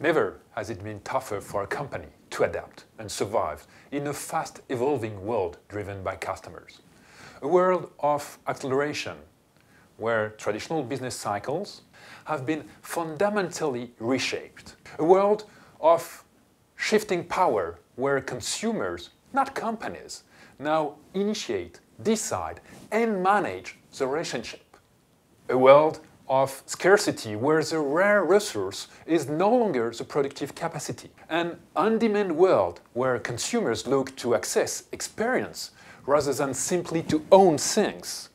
Never has it been tougher for a company to adapt and survive in a fast evolving world driven by customers. A world of acceleration where traditional business cycles have been fundamentally reshaped. A world of shifting power where consumers, not companies, now initiate, decide, and manage the relationship. A world of scarcity where the rare resource is no longer the productive capacity. An on-demand world where consumers look to access experience rather than simply to own things.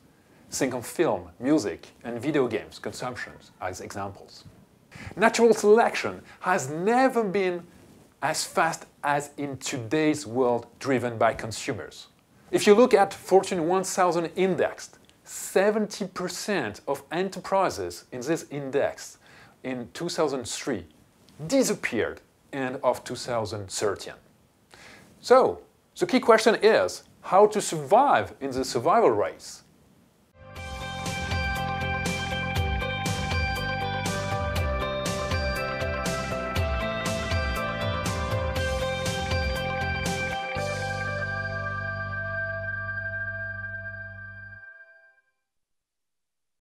Think of film, music, and video games consumptions as examples. Natural selection has never been as fast as in today's world driven by consumers. If you look at Fortune 1000 indexed, 70% of enterprises in this index in 2003 disappeared end of 2013. So, the key question is how to survive in the survival race.